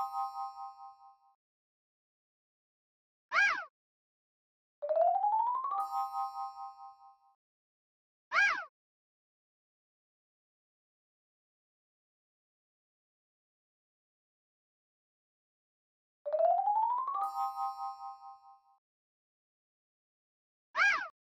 you